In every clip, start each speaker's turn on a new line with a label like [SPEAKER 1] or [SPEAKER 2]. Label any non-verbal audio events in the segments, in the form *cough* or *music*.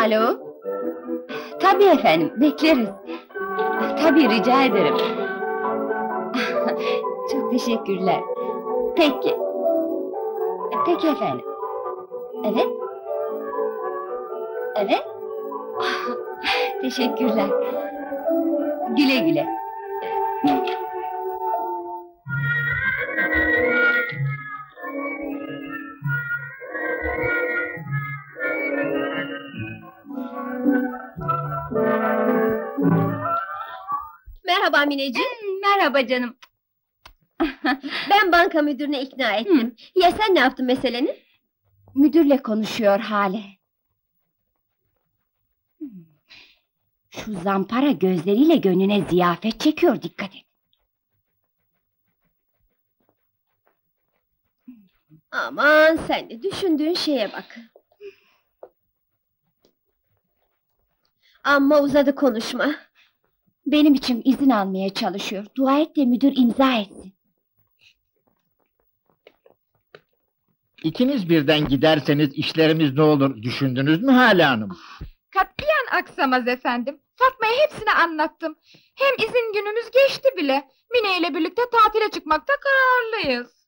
[SPEAKER 1] Alo? Tabii efendim, bekleriz. Tabii, rica ederim. *laughs* Çok teşekkürler. Peki. Peki efendim. Evet? Evet? *laughs* Teşekkürler. Güle güle.
[SPEAKER 2] Merhaba Mineciğim.
[SPEAKER 1] Merhaba canım. *laughs*
[SPEAKER 2] Ben banka müdürüne ikna ettim. Ya sen ne yaptın meselenin?
[SPEAKER 1] Müdürle konuşuyor Hale. Hmm. Şu zampara gözleriyle gönlüne ziyafet çekiyor dikkat et.
[SPEAKER 2] Aman sen de düşündüğün şeye bak. Amma uzadı konuşma.
[SPEAKER 1] Benim için izin almaya çalışıyor. Dua et de müdür imza etsin.
[SPEAKER 3] İkiniz birden giderseniz işlerimiz ne olur düşündünüz mü Hala Hanım?
[SPEAKER 4] Katiyen aksamaz efendim. Fatma'ya hepsini anlattım. Hem izin günümüz geçti bile. Mine ile birlikte tatile çıkmakta kararlıyız.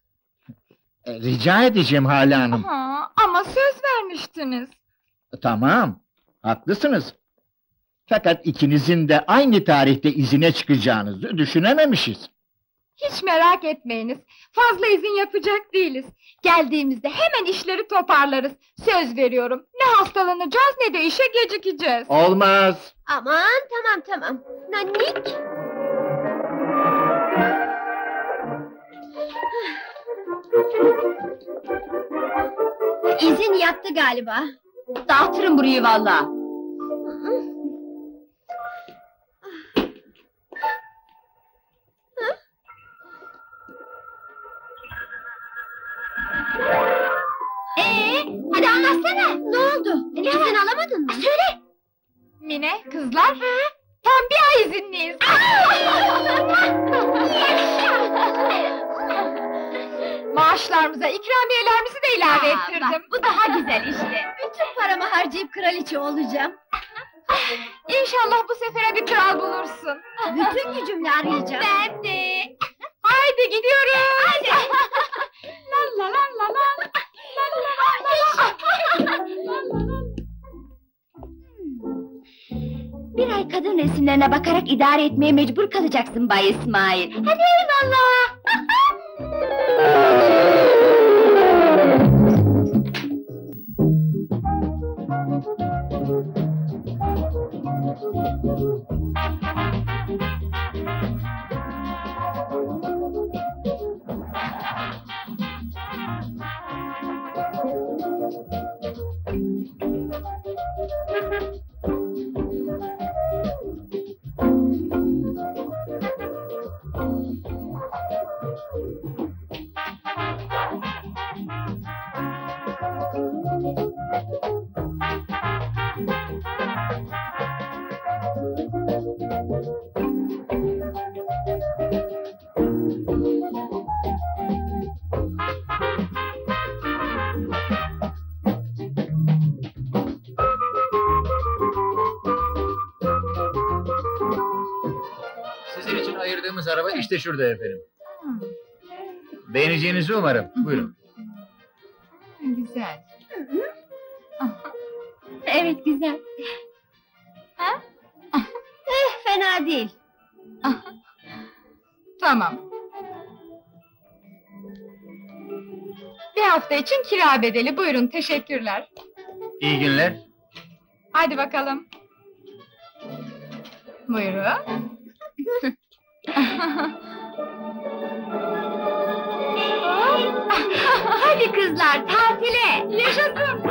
[SPEAKER 3] E, Rica edeceğim Hala Hanım.
[SPEAKER 4] Aha, ama söz vermiştiniz.
[SPEAKER 3] Tamam, haklısınız. Fakat ikinizin de aynı tarihte izine çıkacağınızı düşünememişiz.
[SPEAKER 4] Hiç merak etmeyiniz. Fazla izin yapacak değiliz. Geldiğimizde hemen işleri toparlarız. Söz veriyorum. Ne hastalanacağız ne de işe gecikeceğiz.
[SPEAKER 3] Olmaz.
[SPEAKER 2] Aman tamam tamam. Nanik. İzin yattı galiba.
[SPEAKER 1] Dağıtırım burayı valla.
[SPEAKER 2] Hadi anlatsana. Ne oldu? İzin alamadın mı? Söyle.
[SPEAKER 4] Mine, kızlar. Tam bir ay izinliyiz. Maaşlarımıza ikramiyelerimizi de ilave
[SPEAKER 2] Aa,
[SPEAKER 4] ettirdim.
[SPEAKER 2] Bu daha güzel işte. Bütün paramı harcayıp kraliçe olacağım. *laughs*
[SPEAKER 4] İnşallah bu sefere bir kral bulursun.
[SPEAKER 2] Bütün gücümle arayacağım.
[SPEAKER 4] Ben de.
[SPEAKER 1] Bir ay kadın resimlerine bakarak idare etmeye mecbur kalacaksın Bay İsmail. Hadi eyvallah. *laughs*
[SPEAKER 5] Sizin için ayırdığımız araba işte şurada efendim. Beğeneceğinizi umarım. Buyurun.
[SPEAKER 4] Güzel.
[SPEAKER 1] Evet güzel.
[SPEAKER 2] Fena değil.
[SPEAKER 4] Tamam. Bir hafta için kira bedeli. Buyurun, teşekkürler.
[SPEAKER 5] İyi günler.
[SPEAKER 4] Hadi bakalım. Buyurun.
[SPEAKER 2] Hadi kızlar